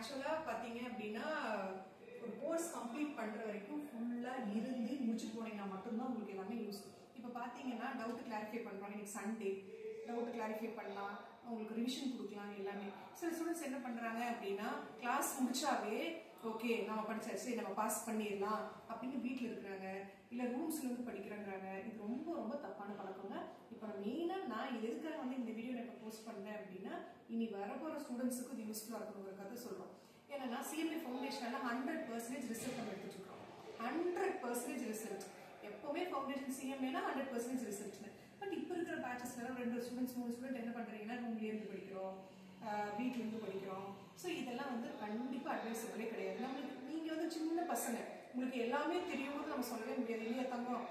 ஆக்சுவலா பாத்தீங்க அப்படின்னா ஒரு கோர்ஸ் கம்ப்ளீட் பண்ற வரைக்கும் ஃபுல்லா இருந்து முடிச்சு போனீங்கன்னா மட்டும்தான் உங்களுக்கு எல்லாமே யூஸ் இப்போ பாத்தீங்கன்னா டவுட் கிளாரிஃபை பண்றாங்க இன்னைக்கு சண்டே டவுட் கிளாரிஃபை பண்ணலாம். உங்களுக்கு ரிவிஷன் கொடுக்கலாம் எல்லாமே. சில ஸ்டூடெண்ட்ஸ் என்ன பண்றாங்க அப்படின்னா கிளாஸ் முடிச்சாவே ஓகே நம்ம படிச்சாச்சு நம்ம பாஸ் பண்ணிடலாம் அப்படின்னு வீட்டில் இருக்கிறாங்க. இல்லை ரூம்ஸ்ல இருந்து படிக்கிறாங்க இது ரொம்ப ரொம்ப தப்பான பழக்கங்க. இப்போ மெயினாக நான் இது எதுக்காக வந்து இந்த வீடியோ நான் போஸ்ட் பண்ணேன் அப்படின்னா இனி வரப்போகிற ஸ்டூடெண்ட்ஸுக்கு இது யூஸ்ஃபுல்லாக இருக்கணுங்கிற கதை சொல்கிறோம் ஏன்னா சிஎம்ஏ ஃபவுண்டேஷனில் ஹண்ட்ரட் பர்சன்டேஜ் ரிசல்ட் நம்ம எடுத்துட்டு இருக்கோம் ஹண்ட்ரட் பர்சன்டேஜ் ரிசல்ட் எப்பவுமே ஃபவுண்டேஷன் சிஎம்ஏனா ஹண்ட்ரட் பர்சன்டேஜ் ரிசல்ட் பட் இப்போ இருக்கிற பேச்சஸ்ல ரெண்டு ஸ்டூடெண்ட்ஸ் மூணு ஸ்டூடெண்ட் என்ன பண்றீங்கன்னா ரூம்லேயே இருந்து படிக்கிறோம். வீட்டிலேருந்து படிக்கிறோம். ஸோ இதெல்லாம் வந்து கண்டிப்பாக அட்வைஸபிளே கிடையாது. பசங்க. உங்களுக்கு எல்லாமே தெரியும் நம்ம சொல்லவே முடியாது. இல்லையா தங்கம்?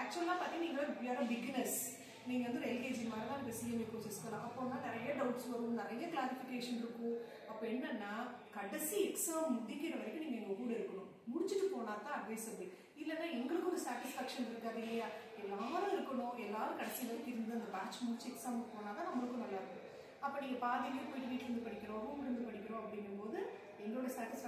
ஆக்சுவலாக பார்த்தீங்கன்னா நீங்கள் பிகினர்ஸ் நீங்கள் வந்து எல்கேஜி மாதிரி தான் இந்த சிஎம்ஏ கோர்சஸ்க்கெல்லாம் அப்போனா நிறைய டவுட்ஸ் வரும் நிறைய கிளாரிஃபிகேஷன் இருக்கும். அப்போ என்னன்னா கடைசி எக்ஸாம் முடிக்கிற வரைக்கும் நீங்கள் எங்கள் கூட இருக்கணும். முடிச்சுட்டு போனா தான் அட்வைசபிள் இல்லைன்னா எங்களுக்கு ஒரு சாட்டிஸ்ஃபேக்ஷன் இருக்காது இல்லையா? எல்லாரும் இருக்கணும். எல்லாரும் கடைசி வரைக்கும் இருந்து அந்த பேட்ச் முடிச்சு எக்ஸாமுக்கு போனால் தான் நம்மளுக்கும் நல்லா இருக்கும். அப்போ நீங்கள் பாதியிலேயே போயிட்டு வீட்டிலேருந்து படிக்கிறோம் ரூம்லேருந்து படிக்கிறோம் அப்படிங்கும்போது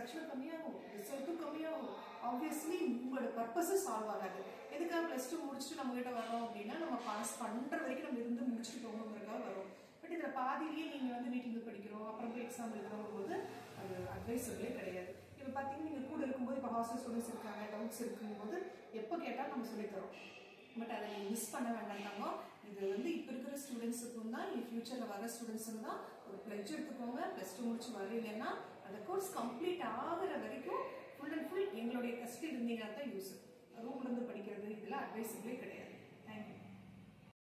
எங்களோட கம்மியாகும் ரிசல்ட்டும் கம்மியாகும் ஆப்வியஸ்லி உங்களோட பர்பஸும் சால்வ் ஆகாது. எதுக்காக ப்ளஸ் டூ முடிச்சுட்டு நம்மகிட்ட வரோம் அப்படின்னா நம்ம பாஸ் பண்ணுற வரைக்கும் நம்ம இருந்து முடிச்சுட்டு போகணுங்கிறதுக்காக வரும் பட் இதில் பாதியிலேயே நீங்கள் வந்து வீட்டுல இருந்து படிக்கிறோம் அப்புறம் போய் எக்ஸாம் எழுதுறோம் போது அது அட்வைசபிளே கிடையாது. இப்போ பார்த்தீங்கன்னா நீங்கள் கூட இருக்கும்போது இப்போ ஹாஸ்டல் ஸ்டூடெண்ட்ஸ் இருக்காங்க டவுட்ஸ் இருக்கும்போது எப்போ கேட்டால் நம்ம சொல்லித்தரோம் பட் அதை நீங்கள் மிஸ் பண்ண வேண்டாம் இது வந்து இப்போ இருக்கிற ஸ்டூடெண்ட்ஸுக்கும் தான் இனி ஃபியூச்சரில் வர ஸ்டூடெண்ட்ஸுக்கு தான் ஒரு பிளட்ஜ் எடுத்துக்கோங்க. ப்ளஸ் டூ முடிச்சு வரீங்கன்னா அந்த கோர்ஸ் கம்ப்ளீட் ஆகுற வரைக்கும் ஃபுல் அண்ட் ஃபுல் எங்களுடைய கஸ்டில் இருந்தீங்கன்னா தான் யூஸ் ரூம்ல இருந்து படிக்கிறது இதெல்லாம் அட்வைசபிளே கிடையாது.